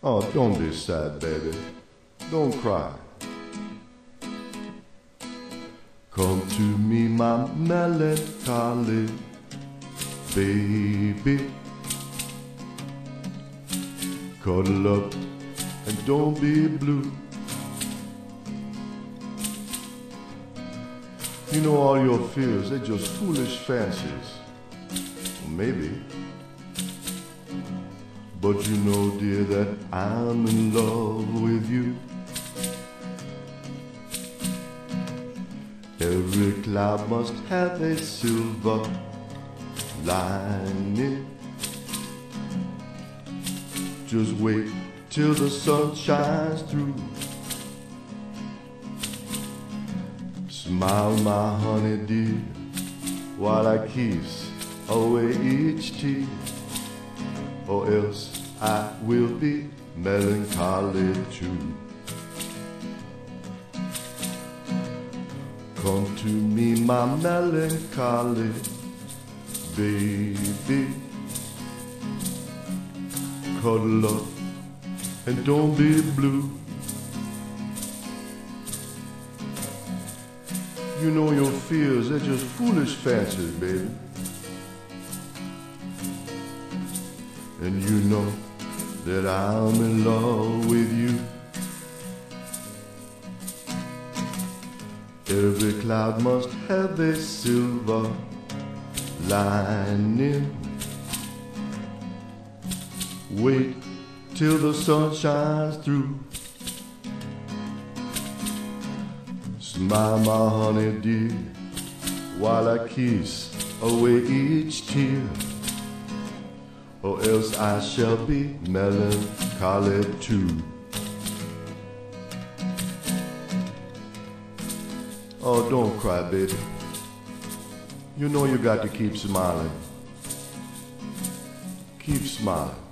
Oh, don't be sad, baby. Don't cry. Come to me, my melancholy baby. Cuddle up and don't be blue. You know all your fears, they're just foolish fancies. Maybe. But you know, dear, that I'm in love with you. Every cloud must have a silver lining. Just wait till the sun shines through. Smile, my honey dear, while I kiss away each tear, or else I will be melancholy too. Come to me, my melancholy baby. Cuddle up and don't be blue. You know your fears, they're just foolish fancies, baby. And you know that I'm in love with you. Every cloud must have a silver lining. Wait till the sun shines through. Smile, my honey dear, while I kiss away each tear, or else I shall be melancholy too. Oh, don't cry, baby. You know you got to keep smiling. Keep smiling.